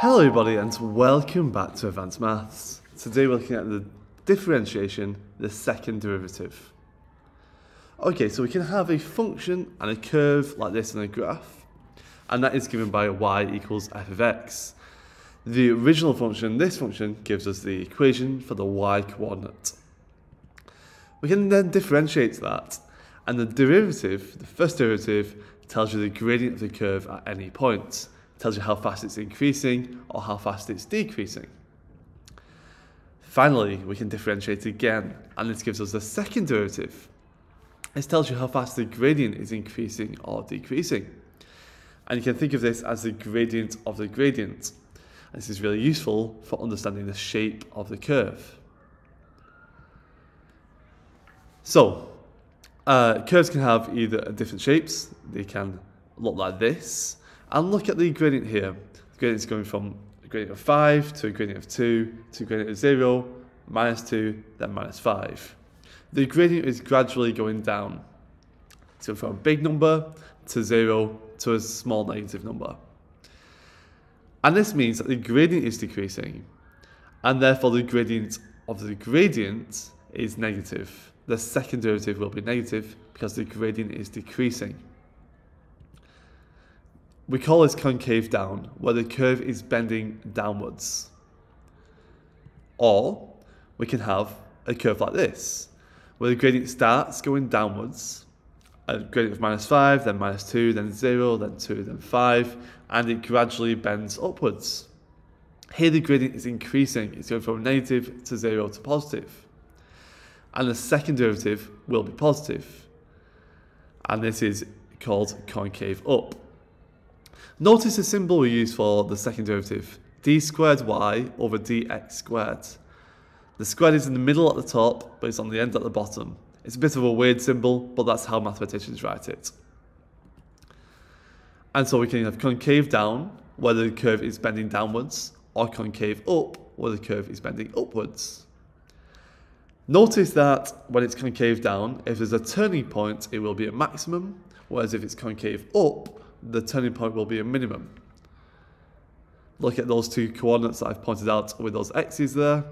Hello everybody and welcome back to Addvance Maths. Today we're looking at the differentiation, the second derivative. Okay, so we can have a function and a curve like this in a graph, and that is given by y equals f of x. The original function, this function, gives us the equation for the y coordinate. We can then differentiate that, and the derivative, the first derivative, tells you the gradient of the curve at any point tells you how fast it's increasing or how fast it's decreasing. Finally, we can differentiate again, and this gives us the second derivative. This tells you how fast the gradient is increasing or decreasing. And you can think of this as the gradient of the gradient. This is really useful for understanding the shape of the curve. So, uh, curves can have either different shapes. They can look like this, and look at the gradient here. The gradient is going from a gradient of 5 to a gradient of 2 to a gradient of 0, minus 2, then minus 5. The gradient is gradually going down. Going from a big number to 0 to a small negative number. And this means that the gradient is decreasing, and therefore the gradient of the gradient is negative. The second derivative will be negative because the gradient is decreasing. We call this concave down, where the curve is bending downwards. Or we can have a curve like this, where the gradient starts going downwards, a gradient of minus 5, then minus 2, then 0, then 2, then 5, and it gradually bends upwards. Here the gradient is increasing, it's going from negative to 0 to positive. And the second derivative will be positive. And this is called concave up. Notice the symbol we use for the second derivative, d squared y over dx squared. The squared is in the middle at the top, but it's on the end at the bottom. It's a bit of a weird symbol, but that's how mathematicians write it. And so we can have concave down, where the curve is bending downwards, or concave up, where the curve is bending upwards. Notice that when it's concave down, if there's a turning point, it will be a maximum, whereas if it's concave up, the turning point will be a minimum. Look at those two coordinates that I've pointed out with those x's there.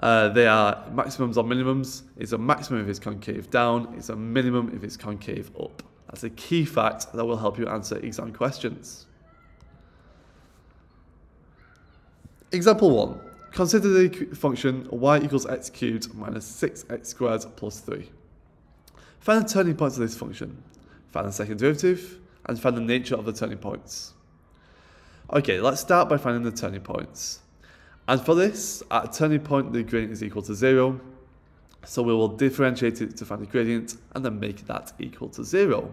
Uh, they are maximums or minimums. It's a maximum if it's concave down. It's a minimum if it's concave up. That's a key fact that will help you answer exam questions. Example 1. Consider the function y equals x cubed minus 6x squared plus 3. Find the turning points of this function. Find the second derivative, and find the nature of the turning points. Okay, let's start by finding the turning points. And for this, at a turning point, the gradient is equal to zero. So we will differentiate it to find the gradient and then make that equal to zero.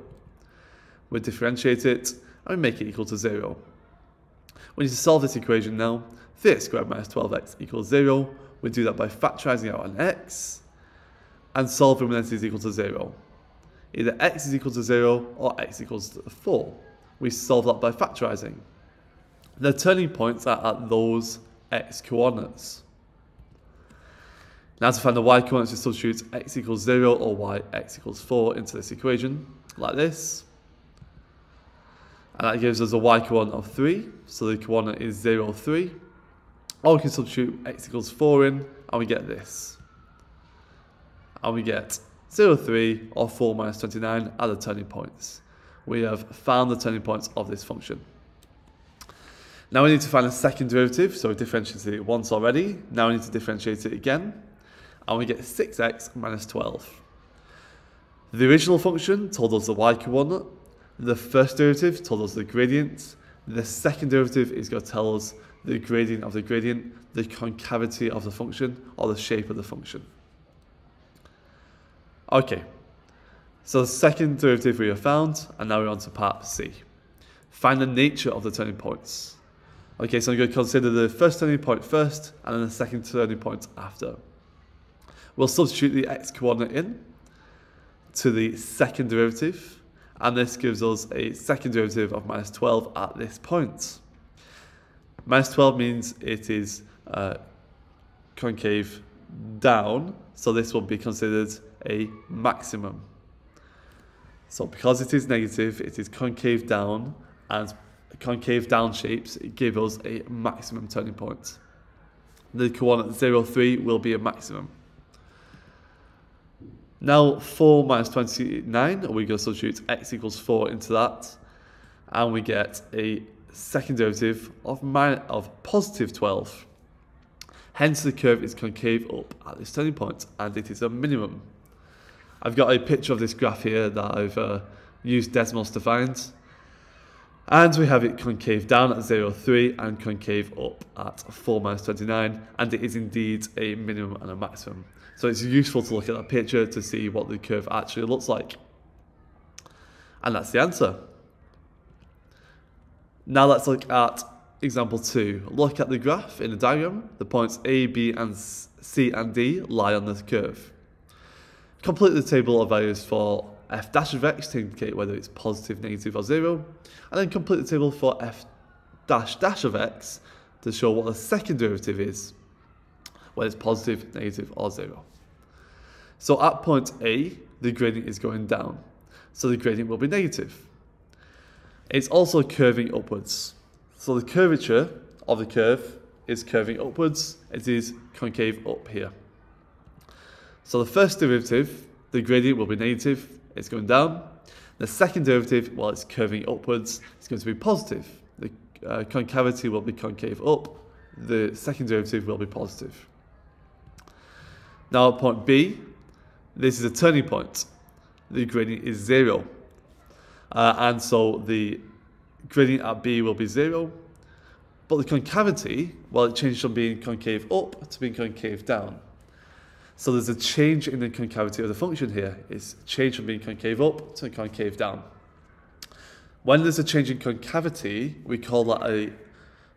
We differentiate it and we make it equal to zero. We need to solve this equation now. 3x squared minus 12x equals zero. We do that by factorising out an x and solving when x is equal to zero. Either x is equal to 0 or x equals to 4. We solve that by factorising. The turning points are at those x coordinates. Now to find the y coordinates, we substitute x equals 0 or y x equals 4 into this equation, like this. And that gives us a y coordinate of 3, so the coordinate is 0, 3. Or we can substitute x equals 4 in, and we get this. And we get 0, 3 or 4 minus 29 are the turning points. We have found the turning points of this function. Now we need to find a second derivative, so we differentiated it once already. Now we need to differentiate it again, and we get 6x minus 12. The original function told us the y coordinate, the first derivative told us the gradient, the second derivative is going to tell us the gradient of the gradient, the concavity of the function, or the shape of the function. Okay, so the second derivative we have found, and now we're on to part C. Find the nature of the turning points. Okay, so I'm going to consider the first turning point first, and then the second turning point after. We'll substitute the x coordinate in to the second derivative, and this gives us a second derivative of minus 12 at this point. Minus 12 means it is uh, concave down, so this will be considered a maximum. So because it is negative, it is concave down, and concave down shapes give us a maximum turning point. The coordinate 0, 3 will be a maximum. Now 4 minus 29, we go substitute x equals 4 into that, and we get a second derivative of, minus, of positive 12. Hence the curve is concave up at this turning point, and it is a minimum. I've got a picture of this graph here that I've uh, used Desmos to find. And we have it concave down at 0, 3 and concave up at 4 minus 29. And it is indeed a minimum and a maximum. So it's useful to look at that picture to see what the curve actually looks like. And that's the answer. Now let's look at example 2. Look at the graph in the diagram. The points A, B and C and D lie on this curve. Complete the table of values for f dash of x to indicate whether it's positive, negative or 0. And then complete the table for f dash dash of x to show what the second derivative is, whether it's positive, negative or 0. So at point A, the gradient is going down. So the gradient will be negative. It's also curving upwards. So the curvature of the curve is curving upwards. It is concave up here. So the first derivative, the gradient will be negative. It's going down. The second derivative, while it's curving upwards, it's going to be positive. The uh, concavity will be concave up. The second derivative will be positive. Now point B, this is a turning point. The gradient is zero. Uh, and so the gradient at B will be zero. But the concavity, well, it changes from being concave up to being concave down. So there's a change in the concavity of the function here. It's changed from being concave up to concave down. When there's a change in concavity, we call that a,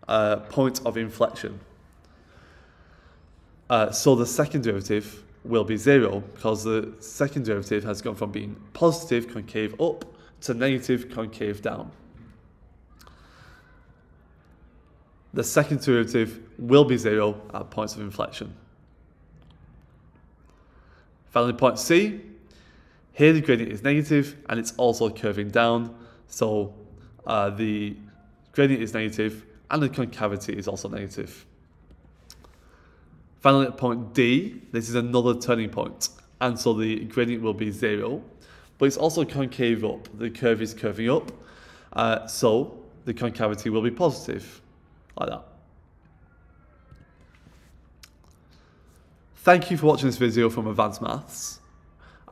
a point of inflection. Uh, so the second derivative will be zero because the second derivative has gone from being positive concave up to negative concave down. The second derivative will be zero at points of inflection. Finally, point C. Here the gradient is negative and it's also curving down. So uh, the gradient is negative and the concavity is also negative. Finally, at point D, this is another turning point, and so the gradient will be zero, but it's also concave up. The curve is curving up, uh, so the concavity will be positive, like that. Thank you for watching this video from Addvance Maths.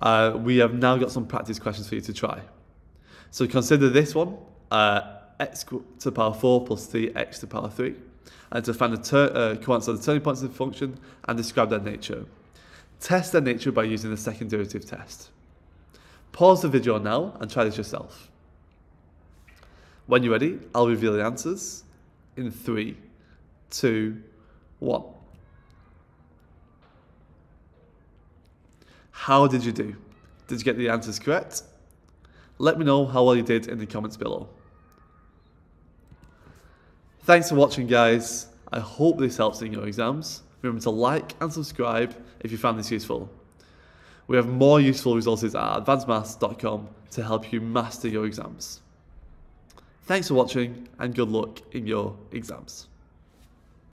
Uh, we have now got some practice questions for you to try. So consider this one, uh, x to the power 4 plus 3x to the power 3 and to find the uh, co-answer the turning points of the function and describe their nature. Test their nature by using the second derivative test. Pause the video now and try this yourself. When you're ready, I'll reveal the answers in three, two, one. How did you do? Did you get the answers correct? Let me know how well you did in the comments below. Thanks for watching guys. I hope this helps in your exams. Remember to like and subscribe if you found this useful. We have more useful resources at addvancemaths.com to help you master your exams. Thanks for watching and good luck in your exams.